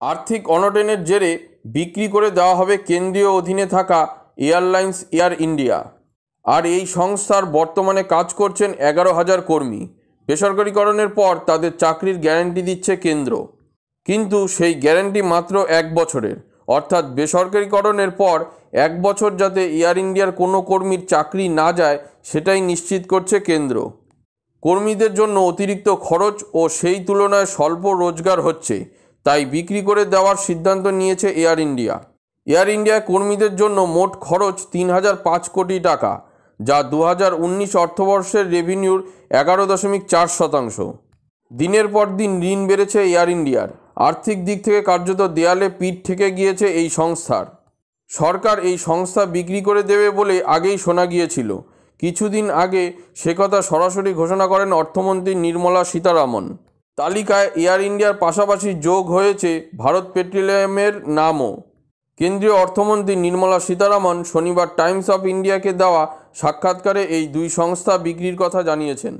আর্থিক অনটনের জেরে বিক্রি করে দেওয়া হবে কেন্দ্রীয় অধীনে থাকা এয়ারলাইন্স, এয়ার ইন্ডিয়া। আর এই সংস্থার বর্তমানে কাজ করছেন এগারো হাজার কর্মী। বেসরকারিকরণের পর তাদের চাকরির গ্যারান্টি দিচ্ছে কেন্দ্র। কিন্তু সেই গ্যারান্টি মাত্র এক বছরের। অর্থাৎ বেসরকারিকরণের পর এক বছর যাতে এয়ার ইন্ডিয়ার কোনো কর্মীর চাকরি না যায়, সেটাই নিশ্চিত করছে কেন্দ্র। কর্মীদের জন্য অতিরিক্ত খরচ ও সেই তুলনায় স্বল্প রোজগার হচ্ছে। তাই বিক্রি করে দেওয়ার সিদ্ধান্ত নিয়েছে এয়ার ইন্ডিয়া। এয়ার ইন্ডিয়া কর্মীদের জন্য মোট খরচ তিন হাজার পাঁচ কোটি টাকা, যা দু হাজার উনিশ অর্থবর্ষের রেভিনিউর এগারো দশমিক চার শতাংশ। দিনের পর দিন ঋণ বেড়েছে এয়ার ইন্ডিয়ার। আর্থিক দিক থেকে কার্যত দেয়ালে পিঠ থেকে গিয়েছে এই সংস্থার। সরকার এই সংস্থা বিক্রি করে দেবে বলে আগেই শোনা গিয়েছিল। কিছুদিন আগে সে কথা সরাসরি ঘোষণা করেন অর্থমন্ত্রী নির্মলা সীতারামন। তালিকায় এয়ার ইন্ডিয়ার পাশাপাশি যোগ হয়েছে ভারত পেট্রোলিয়ামের নামও। কেন্দ্রীয় অর্থমন্ত্রী নির্মলা সীতারামন শনিবার টাইমস অফ ইন্ডিয়াকে দেওয়া সাক্ষাৎকারে এই দুই সংস্থা বিক্রির কথা জানিয়েছেন।